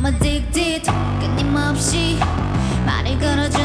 I'm addicted 끊임없이 말을 걸어줘